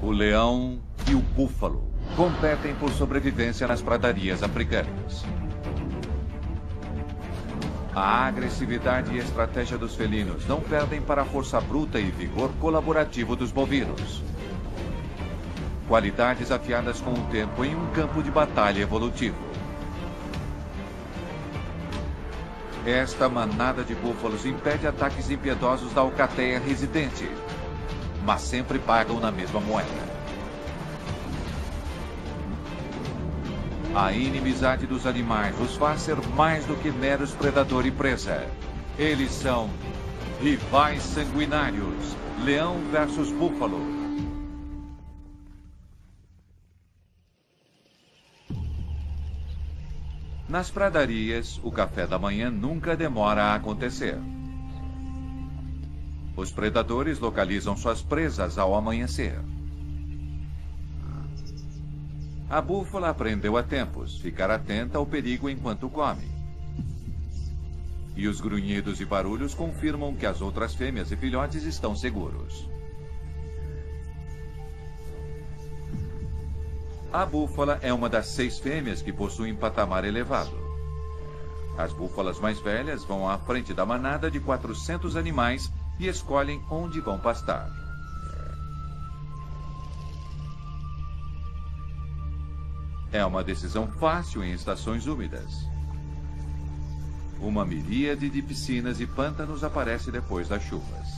O leão e o búfalo competem por sobrevivência nas pradarias africanas. A agressividade e estratégia dos felinos não perdem para a força bruta e vigor colaborativo dos bovinos. Qualidades afiadas com o tempo em um campo de batalha evolutivo. Esta manada de búfalos impede ataques impiedosos da alcateia residente, mas sempre pagam na mesma moeda. A inimizade dos animais os faz ser mais do que meros predador e presa. Eles são rivais sanguinários. Leão versus búfalo. Nas pradarias, o café da manhã nunca demora a acontecer. Os predadores localizam suas presas ao amanhecer. A búfala aprendeu a tempos ficar atenta ao perigo enquanto come. E os grunhidos e barulhos confirmam que as outras fêmeas e filhotes estão seguros. A búfala é uma das seis fêmeas que possuem patamar elevado. As búfalas mais velhas vão à frente da manada de 400 animais e escolhem onde vão pastar. É uma decisão fácil em estações úmidas. Uma miríade de piscinas e pântanos aparece depois das chuvas.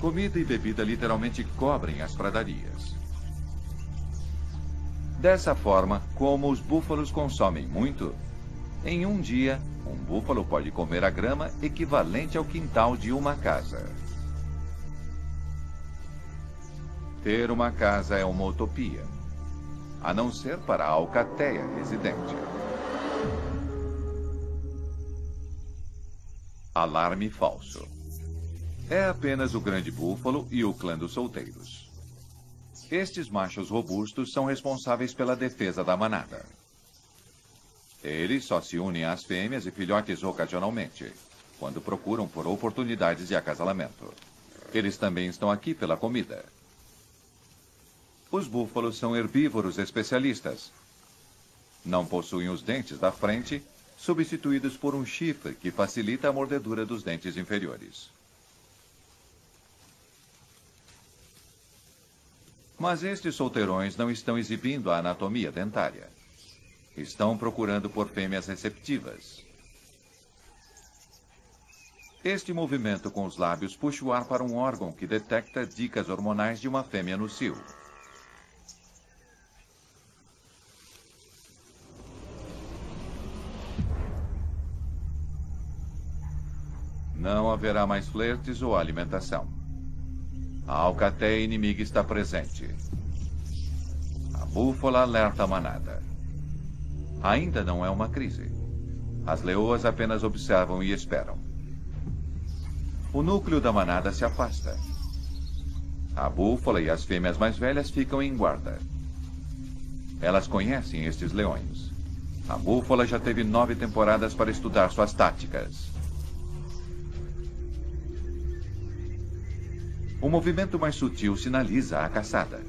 Comida e bebida literalmente cobrem as pradarias. Dessa forma, como os búfalos consomem muito, em um dia, um búfalo pode comer a grama equivalente ao quintal de uma casa. Ter uma casa é uma utopia a não ser para a alcateia residente. Alarme falso. É apenas o grande búfalo e o clã dos solteiros. Estes machos robustos são responsáveis pela defesa da manada. Eles só se unem às fêmeas e filhotes ocasionalmente, quando procuram por oportunidades de acasalamento. Eles também estão aqui pela comida. Os búfalos são herbívoros especialistas. Não possuem os dentes da frente, substituídos por um chifre que facilita a mordedura dos dentes inferiores. Mas estes solteirões não estão exibindo a anatomia dentária. Estão procurando por fêmeas receptivas. Este movimento com os lábios puxa o ar para um órgão que detecta dicas hormonais de uma fêmea no cio. Não haverá mais flertes ou alimentação. A alcateia inimiga está presente. A búfala alerta a manada. Ainda não é uma crise. As leoas apenas observam e esperam. O núcleo da manada se afasta. A búfala e as fêmeas mais velhas ficam em guarda. Elas conhecem estes leões. A búfala já teve nove temporadas para estudar suas táticas. O movimento mais sutil sinaliza a caçada.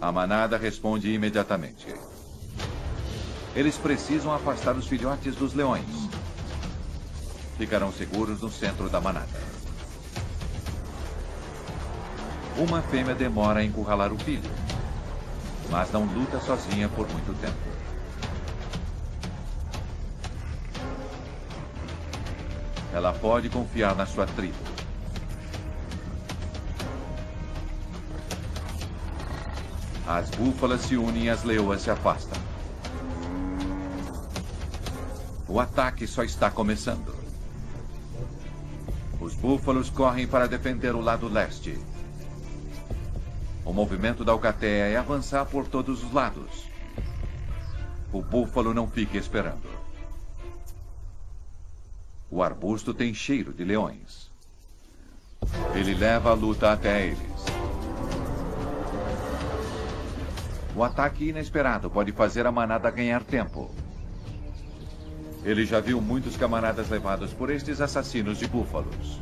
A manada responde imediatamente. Eles precisam afastar os filhotes dos leões. Ficarão seguros no centro da manada. Uma fêmea demora a encurralar o filho, mas não luta sozinha por muito tempo. Ela pode confiar na sua tribo. As búfalas se unem e as leoas se afastam. O ataque só está começando. Os búfalos correm para defender o lado leste. O movimento da alcateia é avançar por todos os lados. O búfalo não fica esperando. O arbusto tem cheiro de leões. Ele leva a luta até eles. O ataque inesperado pode fazer a manada ganhar tempo. Ele já viu muitos camaradas levados por estes assassinos de búfalos.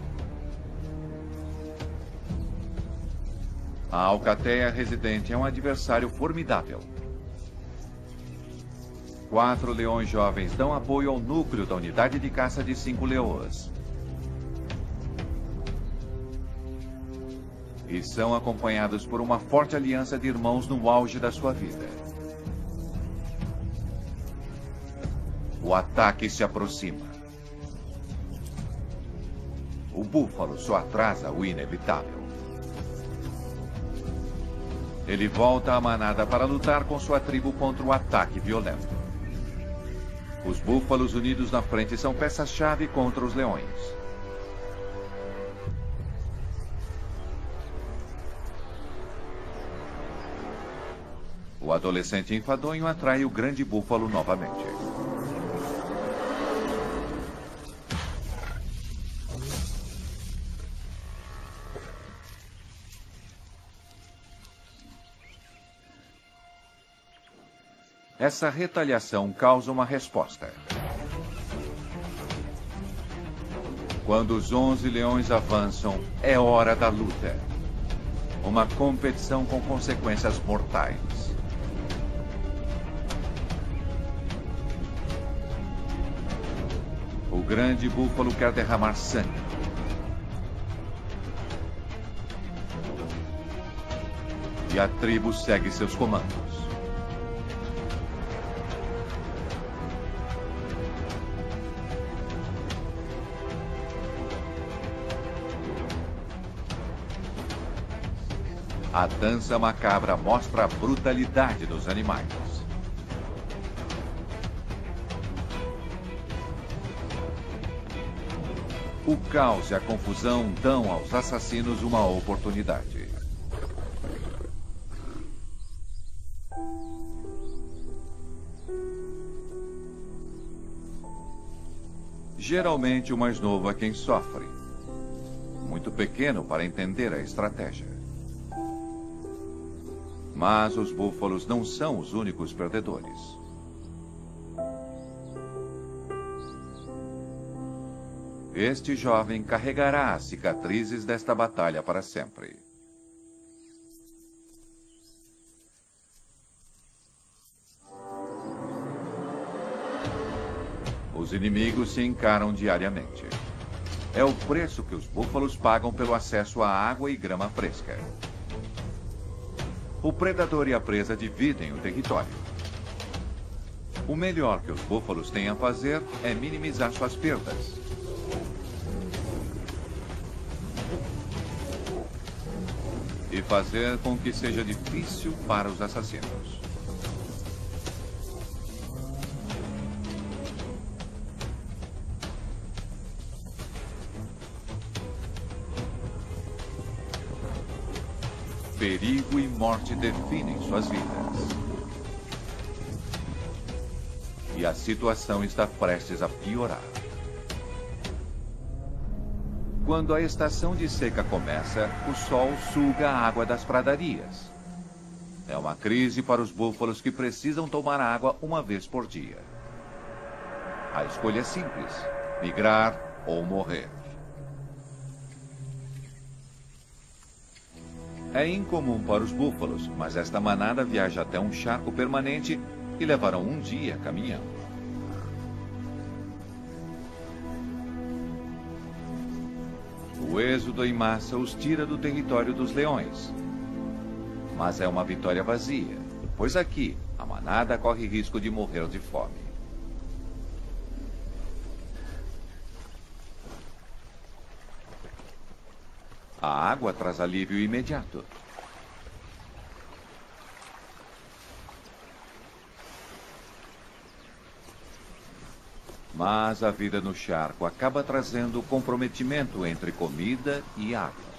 A alcateia residente é um adversário formidável. Quatro leões jovens dão apoio ao núcleo da unidade de caça de cinco leoas. E são acompanhados por uma forte aliança de irmãos no auge da sua vida. O ataque se aproxima. O búfalo só atrasa o inevitável. Ele volta à manada para lutar com sua tribo contra o ataque violento. Os búfalos unidos na frente são peças-chave contra os leões. O adolescente enfadonho atrai o grande búfalo novamente. Essa retaliação causa uma resposta. Quando os onze leões avançam, é hora da luta. Uma competição com consequências mortais. Grande búfalo quer derramar sangue. E a tribo segue seus comandos. A dança macabra mostra a brutalidade dos animais. O caos e a confusão dão aos assassinos uma oportunidade. Geralmente o mais novo é quem sofre. Muito pequeno para entender a estratégia. Mas os búfalos não são os únicos perdedores. Este jovem carregará as cicatrizes desta batalha para sempre. Os inimigos se encaram diariamente. É o preço que os búfalos pagam pelo acesso à água e grama fresca o predador e a presa dividem o território. O melhor que os búfalos têm a fazer é minimizar suas perdas. E fazer com que seja difícil para os assassinos. Perigo e morte definem suas vidas. E a situação está prestes a piorar. Quando a estação de seca começa, o sol suga a água das pradarias. É uma crise para os búfalos que precisam tomar água uma vez por dia. A escolha é simples: migrar ou morrer. É incomum para os búfalos, mas esta manada viaja até um charco permanente e levarão um dia caminhando. O êxodo em massa os tira do território dos leões. Mas é uma vitória vazia, pois aqui a manada corre risco de morrer de fome. A água traz alívio imediato. Mas a vida no charco acaba trazendo comprometimento entre comida e água.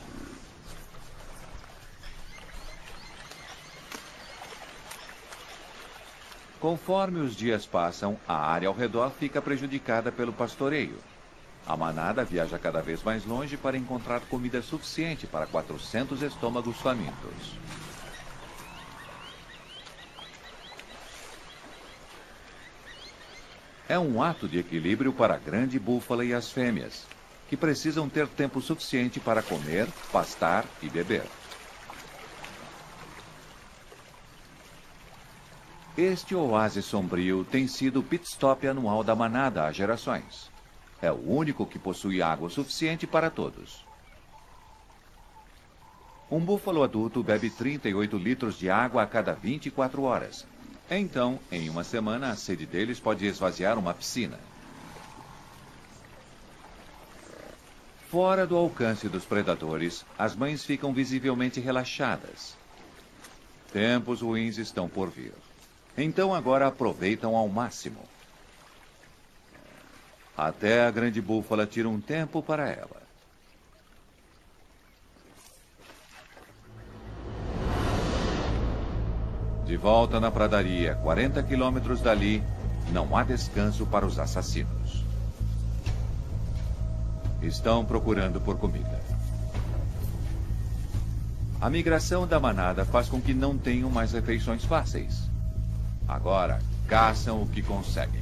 Conforme os dias passam, a área ao redor fica prejudicada pelo pastoreio. A manada viaja cada vez mais longe para encontrar comida suficiente para 400 estômagos famintos. É um ato de equilíbrio para a grande búfala e as fêmeas, que precisam ter tempo suficiente para comer, pastar e beber. Este oásis sombrio tem sido o pit stop anual da manada há gerações. É o único que possui água suficiente para todos. Um búfalo adulto bebe 38 litros de água a cada 24 horas. Então, em uma semana, a sede deles pode esvaziar uma piscina. Fora do alcance dos predadores, as mães ficam visivelmente relaxadas. Tempos ruins estão por vir. Então agora aproveitam ao máximo. Até a grande búfala tira um tempo para ela. De volta na pradaria, 40 quilômetros dali, não há descanso para os assassinos. Estão procurando por comida. A migração da manada faz com que não tenham mais refeições fáceis. Agora, caçam o que conseguem.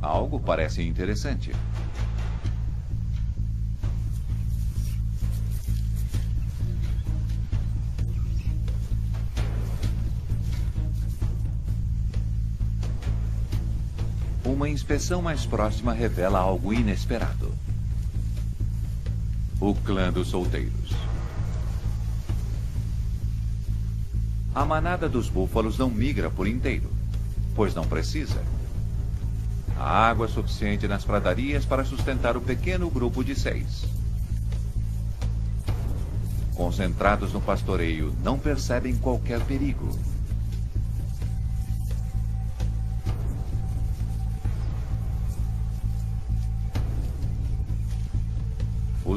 Algo parece interessante. Uma inspeção mais próxima revela algo inesperado. O clã dos solteiros. A manada dos búfalos não migra por inteiro, pois não precisa. Há água suficiente nas pradarias para sustentar o pequeno grupo de seis. Concentrados no pastoreio, não percebem qualquer perigo.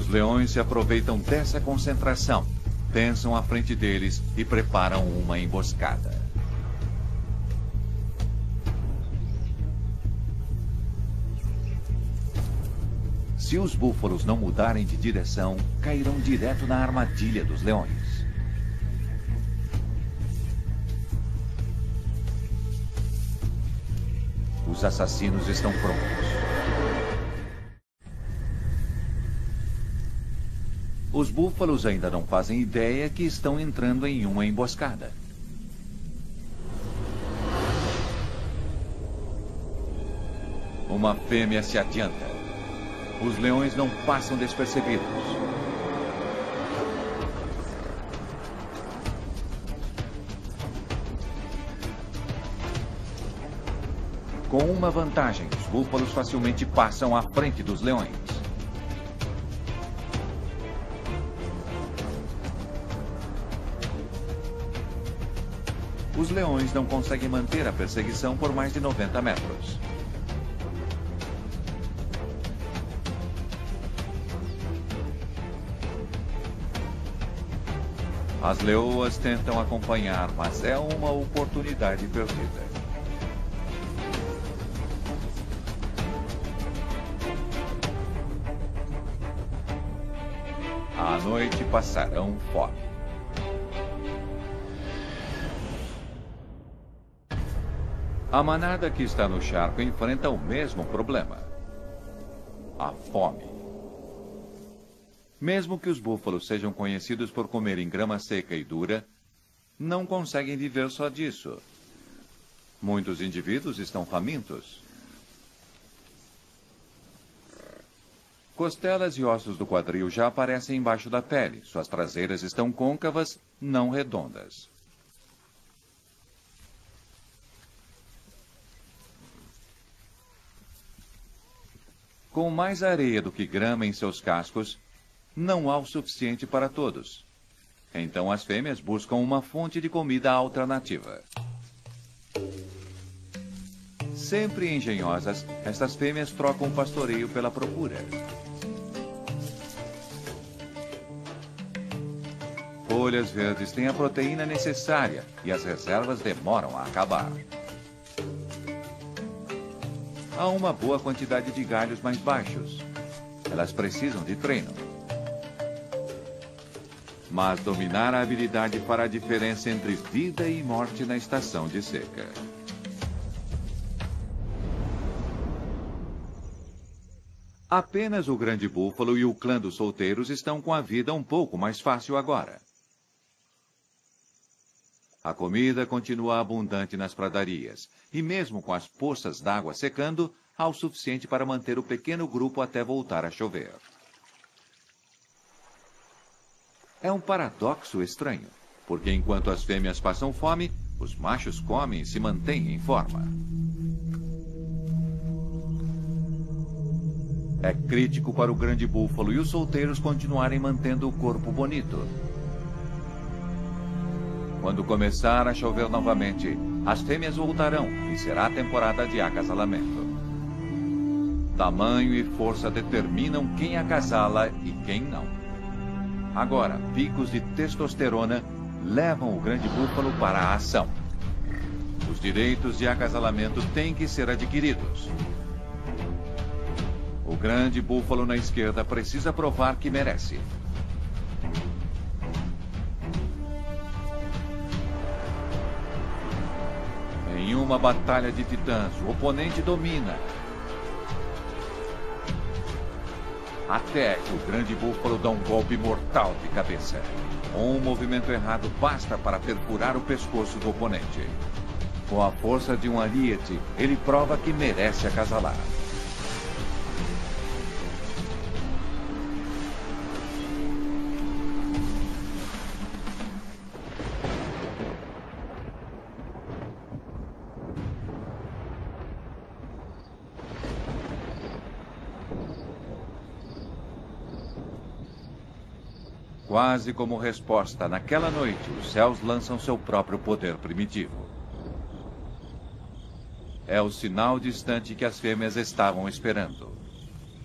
Leões se aproveitam dessa concentração, pensam à frente deles e preparam uma emboscada. Se os búfalos não mudarem de direção, cairão direto na armadilha dos leões. Os assassinos estão prontos. Os búfalos ainda não fazem ideia que estão entrando em uma emboscada. Uma fêmea se adianta. Os leões não passam despercebidos. Com uma vantagem, os búfalos facilmente passam à frente dos leões. Os leões não conseguem manter a perseguição por mais de 90 metros. As leoas tentam acompanhar, mas é uma oportunidade perdida. À noite passarão fome. A manada que está no charco enfrenta o mesmo problema: a fome. Mesmo que os búfalos sejam conhecidos por comerem grama seca e dura, não conseguem viver só disso. Muitos indivíduos estão famintos. Costelas e ossos do quadril já aparecem embaixo da pele. Suas traseiras estão côncavas, não redondas. Com mais areia do que grama em seus cascos, não há o suficiente para todos. Então as fêmeas buscam uma fonte de comida alternativa. Sempre engenhosas, estas fêmeas trocam o pastoreio pela procura. Folhas verdes têm a proteína necessária e as reservas demoram a acabar há uma boa quantidade de galhos mais baixos. Elas precisam de treino. Mas dominar a habilidade fará a diferença entre vida e morte na estação de seca. Apenas o grande búfalo e o clã dos solteiros estão com a vida um pouco mais fácil agora. A comida continua abundante nas pradarias, e mesmo com as poças d'água secando, há o suficiente para manter o pequeno grupo até voltar a chover. É um paradoxo estranho, porque enquanto as fêmeas passam fome, os machos comem e se mantêm em forma. É crítico para o grande búfalo e os solteiros continuarem mantendo o corpo bonito. Quando começar a chover novamente, as fêmeas voltarão e será a temporada de acasalamento. Tamanho e força determinam quem acasala e quem não. Agora, picos de testosterona levam o grande búfalo para a ação. Os direitos de acasalamento têm que ser adquiridos. O grande búfalo na esquerda precisa provar que merece. Em uma batalha de titãs, o oponente domina. Até que o grande búfalo dá um golpe mortal de cabeça. Um movimento errado basta para perfurar o pescoço do oponente. Com a força de um ariete, ele prova que merece acasalar. Quase como resposta, naquela noite, os céus lançam seu próprio poder primitivo. É o sinal distante que as fêmeas estavam esperando.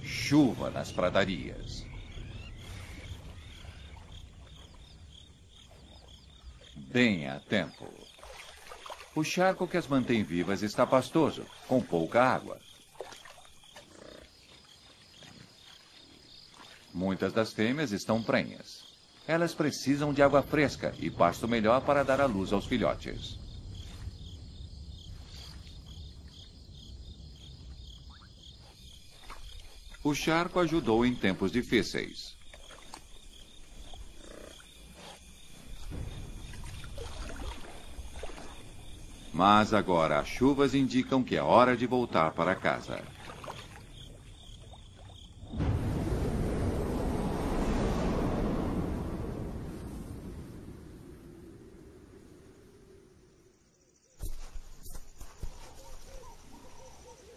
Chuva nas pradarias. Bem a tempo. O charco que as mantém vivas está pastoso, com pouca água. Muitas das fêmeas estão prenhas. Elas precisam de água fresca e pasto melhor para dar à luz aos filhotes. O charco ajudou em tempos difíceis. Mas agora as chuvas indicam que é hora de voltar para casa.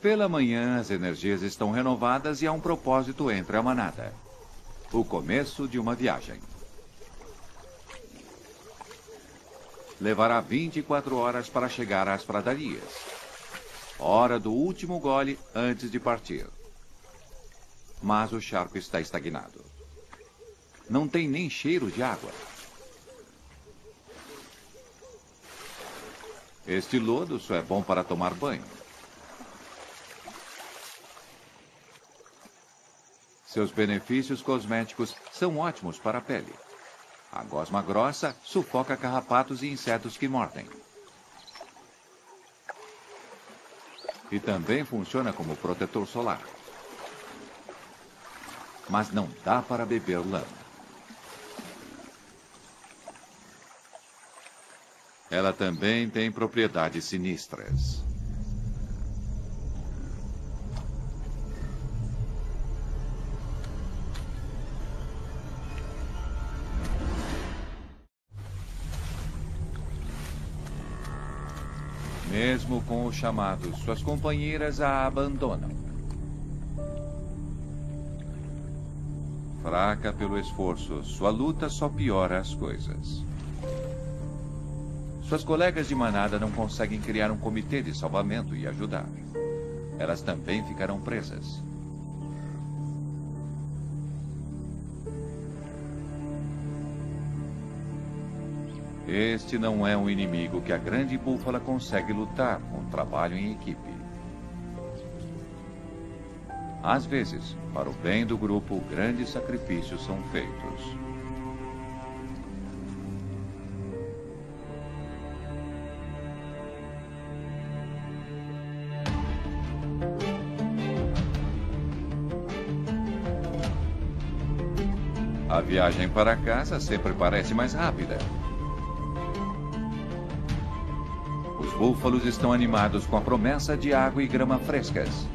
Pela manhã, as energias estão renovadas e há um propósito entre a manada. O começo de uma viagem. Levará 24 horas para chegar às pradarias. Hora do último gole antes de partir. Mas o charco está estagnado. Não tem nem cheiro de água. Este lodo só é bom para tomar banho. Seus benefícios cosméticos são ótimos para a pele. A gosma grossa sufoca carrapatos e insetos que mordem. E também funciona como protetor solar. Mas não dá para beber lama. Ela também tem propriedades sinistras. Mesmo com o chamado, suas companheiras a abandonam. Fraca pelo esforço, sua luta só piora as coisas. Suas colegas de manada não conseguem criar um comitê de salvamento e ajudar. Elas também ficarão presas. Este não é um inimigo que a grande búfala consegue lutar com trabalho em equipe. Às vezes, para o bem do grupo, grandes sacrifícios são feitos. A viagem para casa sempre parece mais rápida, búfalos estão animados com a promessa de água e grama frescas.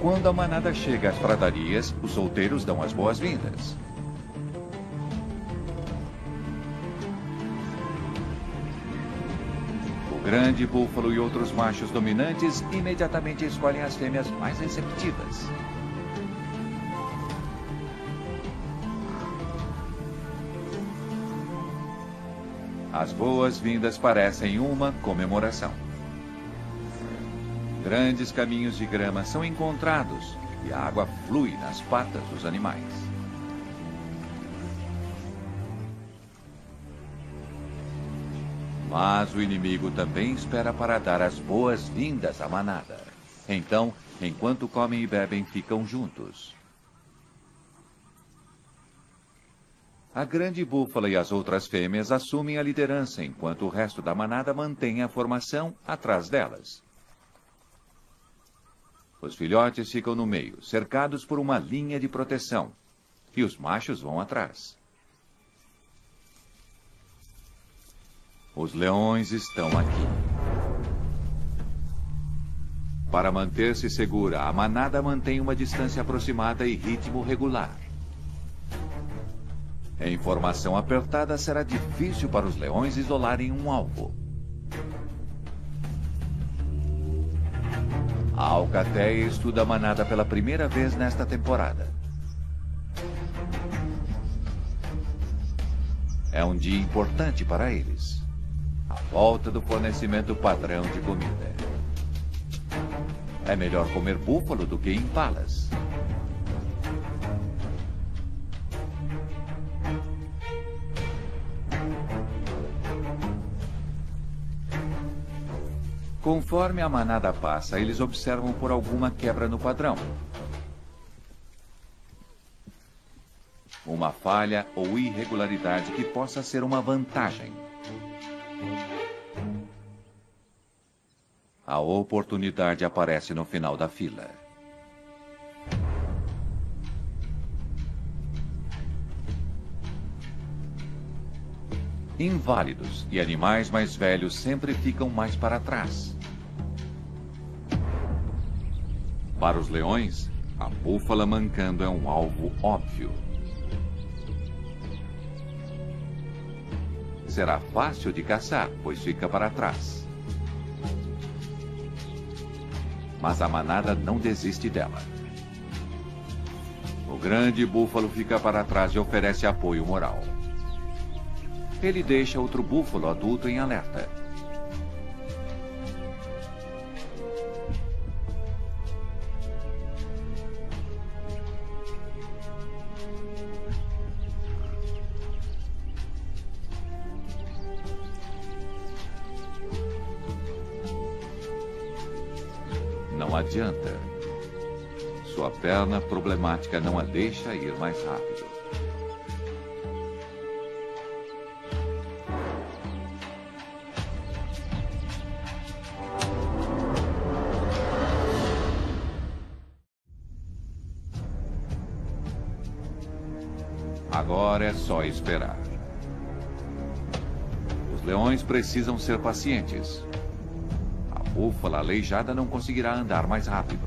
Quando a manada chega às pradarias, os solteiros dão as boas-vindas. O grande búfalo e outros machos dominantes imediatamente escolhem as fêmeas mais receptivas. As boas-vindas parecem uma comemoração. Grandes caminhos de grama são encontrados e a água flui nas patas dos animais. Mas o inimigo também espera para dar as boas-vindas à manada. Então, enquanto comem e bebem, ficam juntos. A grande búfala e as outras fêmeas assumem a liderança, enquanto o resto da manada mantém a formação atrás delas. Os filhotes ficam no meio, cercados por uma linha de proteção, e os machos vão atrás. Os leões estão aqui. Para manter-se segura, a manada mantém uma distância aproximada e ritmo regular. Em formação apertada, será difícil para os leões isolarem um alvo. A Alcateia estuda a manada pela primeira vez nesta temporada. É um dia importante para eles. A volta do fornecimento padrão de comida. É melhor comer búfalo do que impalas. Conforme a manada passa, eles observam por alguma quebra no padrão. Uma falha ou irregularidade que possa ser uma vantagem. A oportunidade aparece no final da fila. Inválidos e animais mais velhos sempre ficam mais para trás. Para os leões, a búfala mancando é um alvo óbvio. Será fácil de caçar, pois fica para trás. Mas a manada não desiste dela. O grande búfalo fica para trás e oferece apoio moral. Ele deixa outro búfalo adulto em alerta. Adianta. Sua perna problemática não a deixa ir mais rápido. Agora é só esperar. Os leões precisam ser pacientes búfala aleijada não conseguirá andar mais rápido.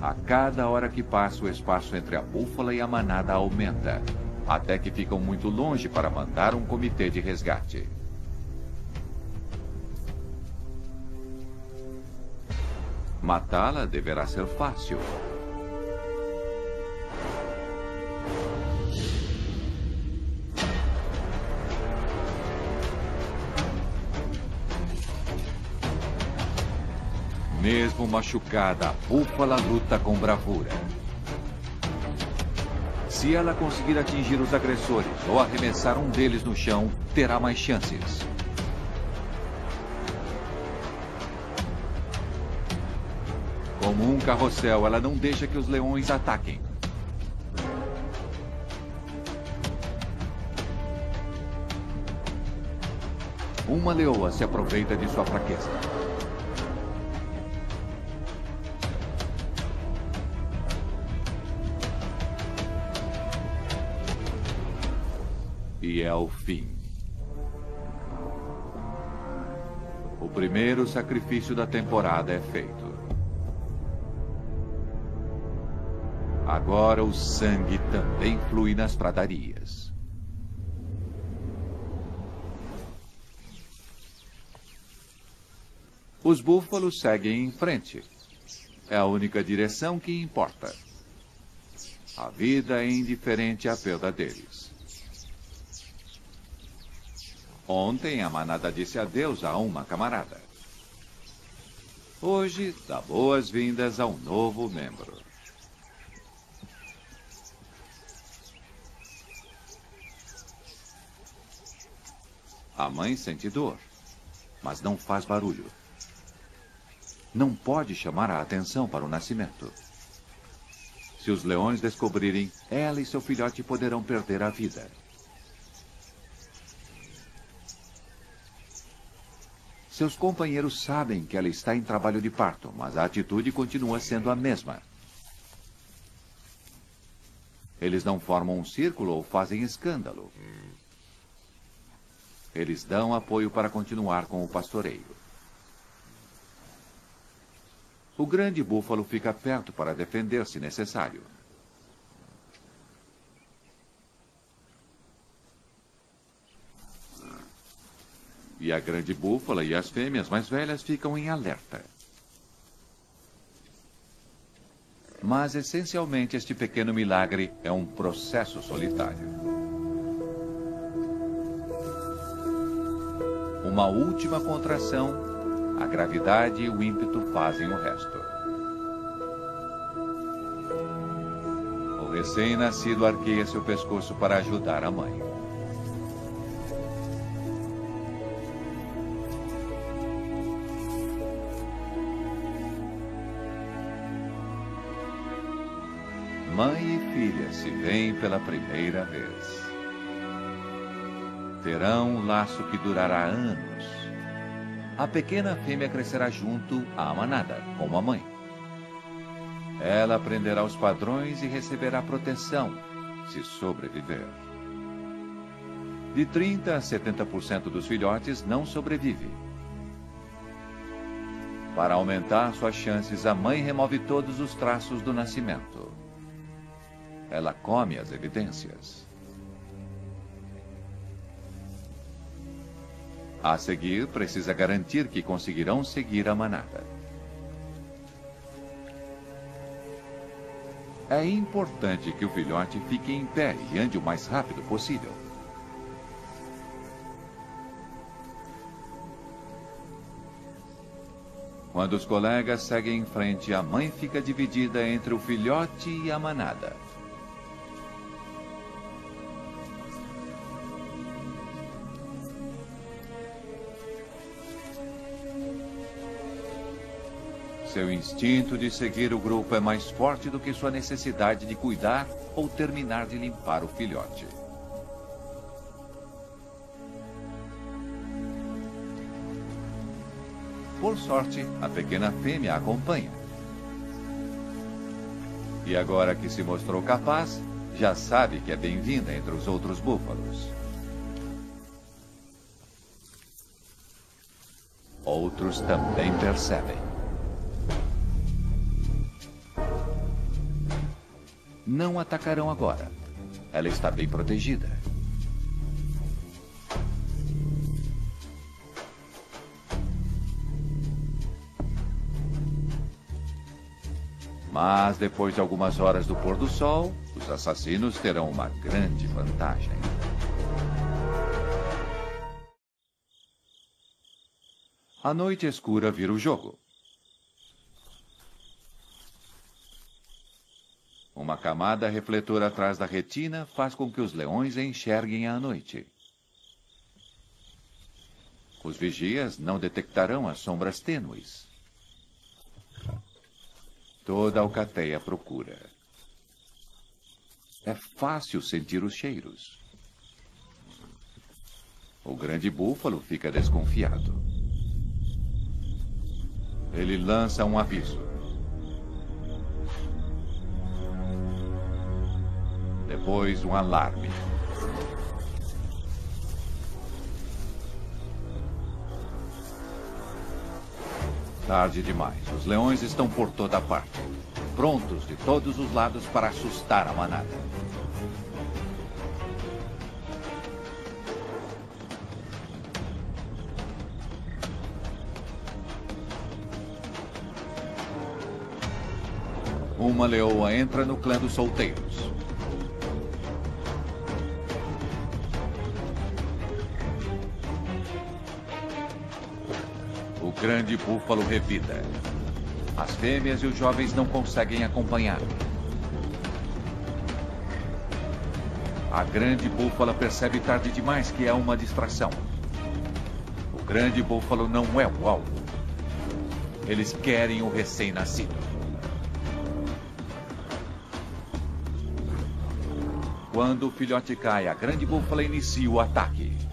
A cada hora que passa, o espaço entre a búfala e a manada aumenta, até que ficam muito longe para mandar um comitê de resgate. Matá-la deverá ser fácil. Machucada, a búfala luta com bravura. Se ela conseguir atingir os agressores ou arremessar um deles no chão, terá mais chances. Como um carrossel, ela não deixa que os leões ataquem. Uma leoa se aproveita de sua fraqueza. E é o fim. O primeiro sacrifício da temporada é feito. Agora o sangue também flui nas pradarias. Os búfalos seguem em frente. É a única direção que importa. A vida é indiferente à perda deles. Ontem a manada disse adeus a uma camarada. Hoje dá boas-vindas a um novo membro. A mãe sente dor, mas não faz barulho não pode chamar a atenção para o nascimento. Se os leões descobrirem, ela e seu filhote poderão perder a vida. Seus companheiros sabem que ela está em trabalho de parto, mas a atitude continua sendo a mesma. Eles não formam um círculo ou fazem escândalo. Eles dão apoio para continuar com o pastoreio. O grande búfalo fica perto para defender se necessário. E a grande búfala e as fêmeas mais velhas ficam em alerta. Mas, essencialmente, este pequeno milagre é um processo solitário. Uma última contração a gravidade e o ímpeto fazem o resto. O recém-nascido arqueia seu pescoço para ajudar a mãe. Mãe e filha se veem pela primeira vez. Terão um laço que durará anos a pequena fêmea crescerá junto à manada, como a mãe. Ela aprenderá os padrões e receberá proteção, se sobreviver. De 30% a 70% dos filhotes não sobrevivem. Para aumentar suas chances, a mãe remove todos os traços do nascimento. Ela come as evidências. A seguir, precisa garantir que conseguirão seguir a manada. É importante que o filhote fique em pé e ande o mais rápido possível. Quando os colegas seguem em frente, a mãe fica dividida entre o filhote e a manada. Seu instinto de seguir o grupo é mais forte do que sua necessidade de cuidar ou terminar de limpar o filhote. Por sorte, a pequena fêmea acompanha. E agora que se mostrou capaz, já sabe que é bem-vinda entre os outros búfalos. Outros também percebem. Não atacarão agora. Ela está bem protegida. Mas depois de algumas horas do pôr do sol, os assassinos terão uma grande vantagem. A noite escura vira o jogo. Uma camada refletora atrás da retina faz com que os leões enxerguem à noite. Os vigias não detectarão as sombras tênues. Toda a alcateia procura. É fácil sentir os cheiros. O grande búfalo fica desconfiado. Ele lança um aviso. Depois um alarme. Tarde demais. Os leões estão por toda parte. Prontos de todos os lados para assustar a manada. Uma leoa entra no clã dos solteiros. Grande búfalo revida. As fêmeas e os jovens não conseguem acompanhar. A grande búfala percebe tarde demais que é uma distração. O grande búfalo não é o alvo. Eles querem o recém-nascido. Quando o filhote cai, a grande búfala inicia o ataque.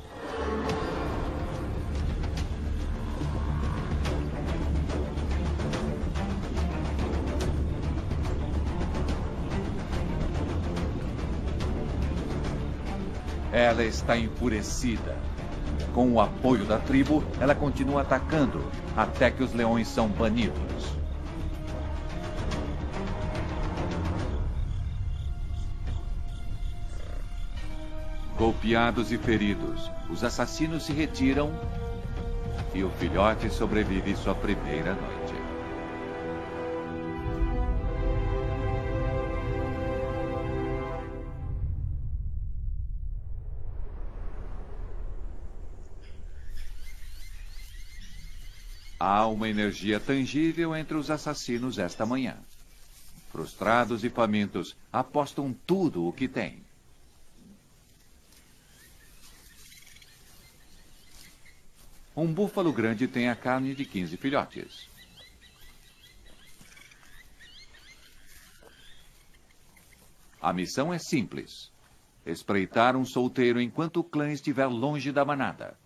Ela está enfurecida. Com o apoio da tribo, ela continua atacando até que os leões são banidos. Golpeados e feridos, os assassinos se retiram e o filhote sobrevive sua primeira noite. Há uma energia tangível entre os assassinos esta manhã. Frustrados e famintos, apostam tudo o que têm. Um búfalo grande tem a carne de 15 filhotes. A missão é simples. Espreitar um solteiro enquanto o clã estiver longe da manada.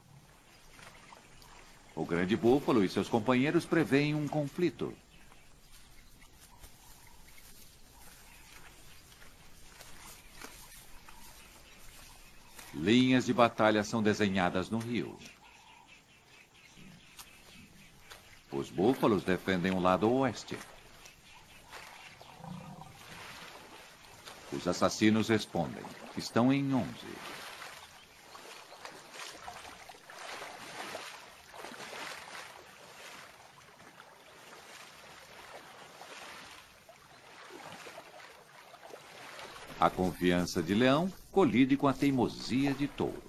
O grande búfalo e seus companheiros preveem um conflito. Linhas de batalha são desenhadas no rio. Os búfalos defendem o lado oeste. Os assassinos respondem. Estão em 11. A confiança de leão colide com a teimosia de touro.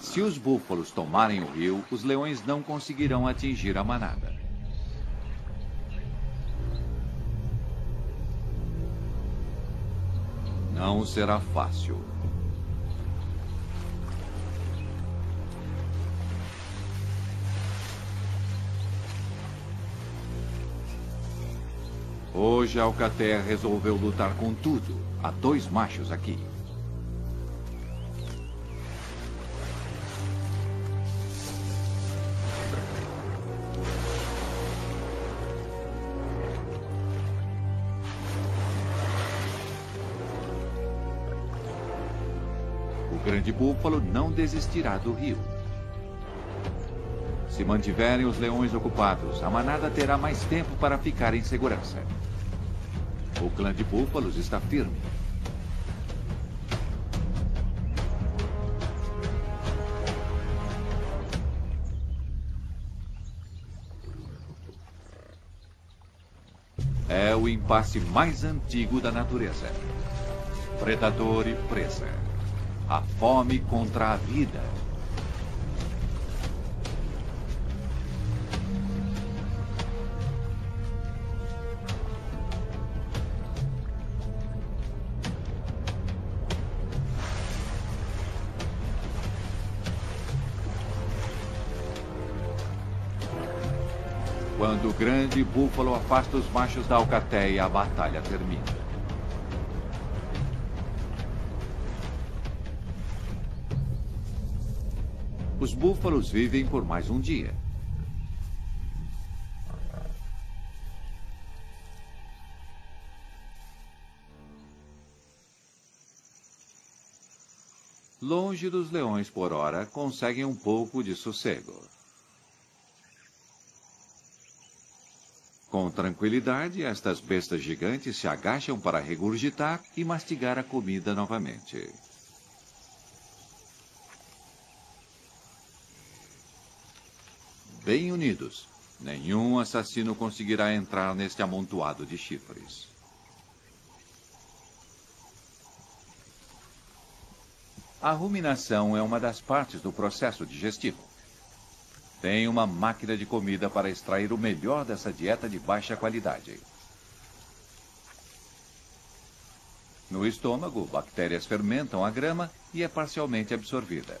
Se os búfalos tomarem o rio, os leões não conseguirão atingir a manada. Será fácil. Hoje Alcater resolveu lutar com tudo. Há dois machos aqui. O grande búfalo não desistirá do rio. Se mantiverem os leões ocupados, a manada terá mais tempo para ficar em segurança. O clã de búfalos está firme. É o impasse mais antigo da natureza. Predador e presa. A fome contra a vida. Quando o grande búfalo afasta os machos da alcatéia, a batalha termina. Os búfalos vivem por mais um dia. Longe dos leões por hora, conseguem um pouco de sossego. Com tranquilidade, estas bestas gigantes se agacham para regurgitar e mastigar a comida novamente. Bem unidos, nenhum assassino conseguirá entrar neste amontoado de chifres. A ruminação é uma das partes do processo digestivo. Tem uma máquina de comida para extrair o melhor dessa dieta de baixa qualidade. No estômago, bactérias fermentam a grama e é parcialmente absorvida.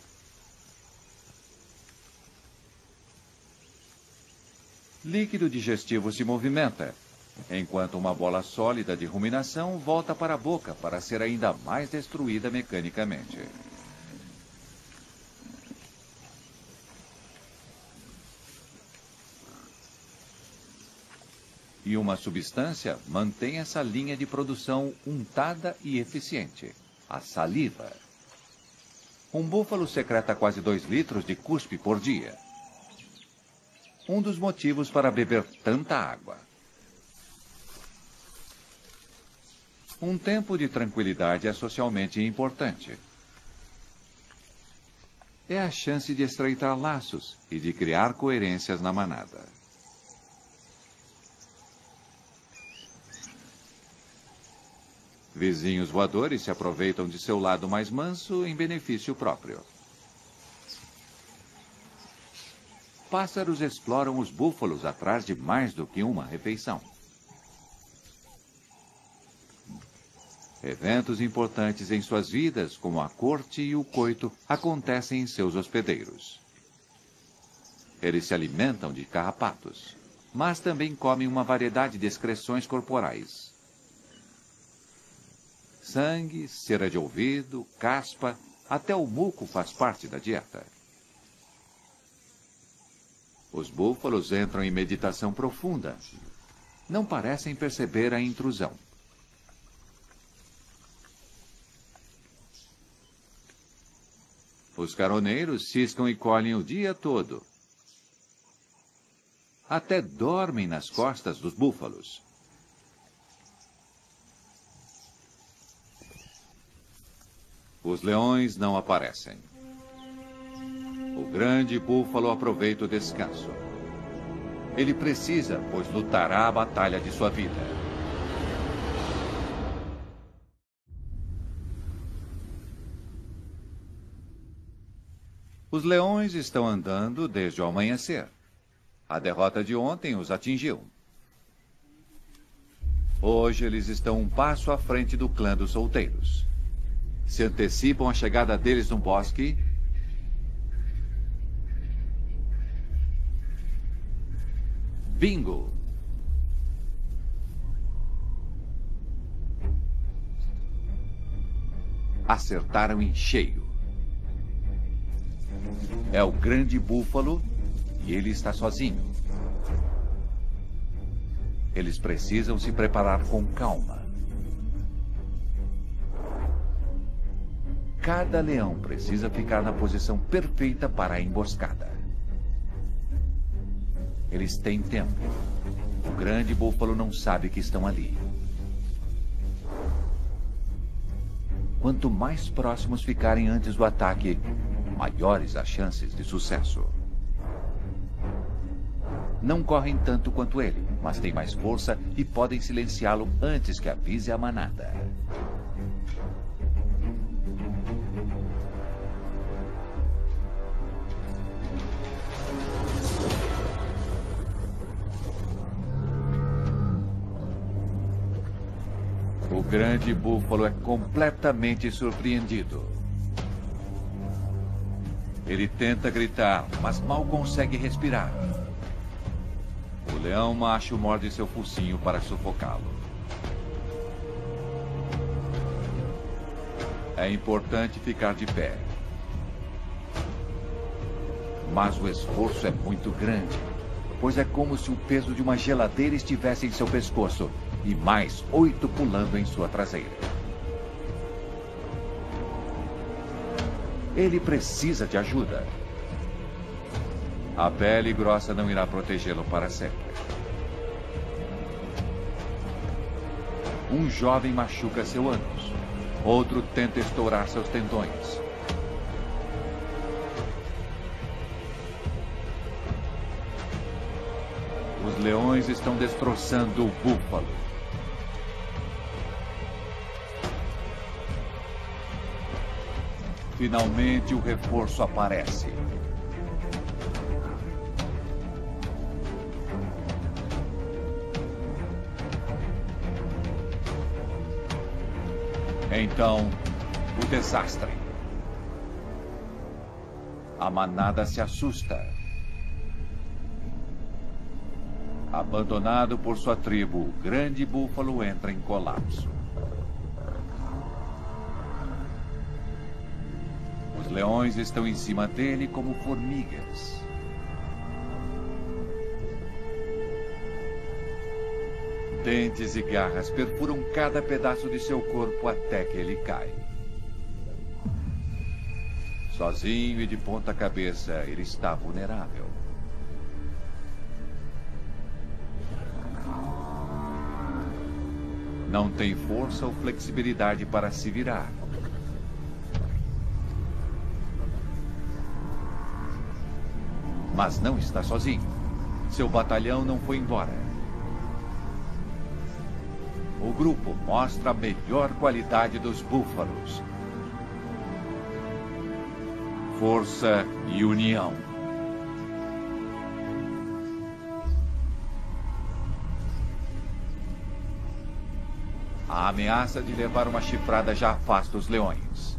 Líquido digestivo se movimenta, enquanto uma bola sólida de ruminação volta para a boca para ser ainda mais destruída mecanicamente. e uma substância mantém essa linha de produção untada e eficiente, a saliva. Um búfalo secreta quase 2 litros de cuspe por dia. Um dos motivos para beber tanta água. Um tempo de tranquilidade é socialmente importante. É a chance de estreitar laços e de criar coerências na manada. Vizinhos voadores se aproveitam de seu lado mais manso em benefício próprio. Pássaros exploram os búfalos atrás de mais do que uma refeição. Eventos importantes em suas vidas, como a corte e o coito, acontecem em seus hospedeiros. Eles se alimentam de carrapatos, mas também comem uma variedade de excreções corporais. Sangue, cera de ouvido, caspa, até o muco faz parte da dieta. Os búfalos entram em meditação profunda. Não parecem perceber a intrusão. Os caroneiros ciscam e colhem o dia todo. Até dormem nas costas dos búfalos. Os leões não aparecem. O grande búfalo aproveita o descanso. Ele precisa, pois lutará a batalha de sua vida. Os leões estão andando desde o amanhecer. A derrota de ontem os atingiu. Hoje eles estão um passo à frente do clã dos solteiros se antecipam a chegada deles no bosque. Bingo! Acertaram em cheio. É o grande búfalo e ele está sozinho. Eles precisam se preparar com calma. Cada leão precisa ficar na posição perfeita para a emboscada. Eles têm tempo. O grande búfalo não sabe que estão ali. Quanto mais próximos ficarem antes do ataque, maiores as chances de sucesso. Não correm tanto quanto ele, mas têm mais força e podem silenciá-lo antes que avise a manada. Grande búfalo é completamente surpreendido. Ele tenta gritar, mas mal consegue respirar. O leão macho morde seu focinho para sufocá-lo. É importante ficar de pé. Mas o esforço é muito grande, pois é como se o peso de uma geladeira estivesse em seu pescoço e mais oito pulando em sua traseira. Ele precisa de ajuda. A pele grossa não irá protegê-lo para sempre. Um jovem machuca seu ânus. Outro tenta estourar seus tendões. Os leões estão destroçando o búfalo. Finalmente o reforço aparece. Então, o desastre. A manada se assusta. Abandonado por sua tribo, o grande búfalo entra em colapso. Leões estão em cima dele como formigas. Dentes e garras perfuram cada pedaço de seu corpo até que ele cai. Sozinho e de ponta cabeça, ele está vulnerável. Não tem força ou flexibilidade para se virar. Mas não está sozinho. Seu batalhão não foi embora. O grupo mostra a melhor qualidade dos búfalos. Força e união. A ameaça de levar uma chifrada já afasta os leões.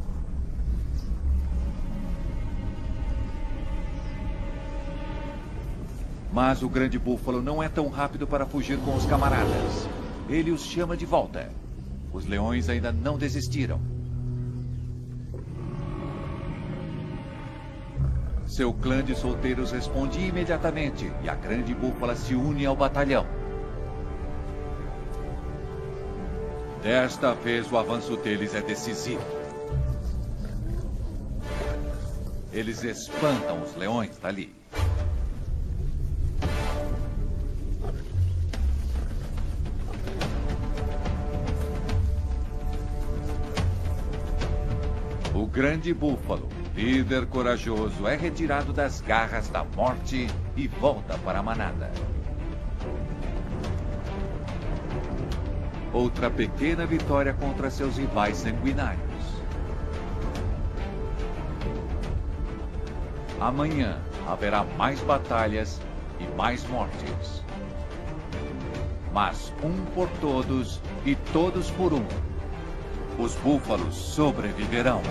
Mas o grande búfalo não é tão rápido para fugir com os camaradas. Ele os chama de volta. Os leões ainda não desistiram. Seu clã de solteiros responde imediatamente e a grande búfala se une ao batalhão. Desta vez o avanço deles é decisivo. Eles espantam os leões dali. Grande búfalo, líder corajoso, é retirado das garras da morte e volta para a manada. Outra pequena vitória contra seus rivais sanguinários. Amanhã haverá mais batalhas e mais mortes. Mas um por todos e todos por um. Os búfalos sobreviverão.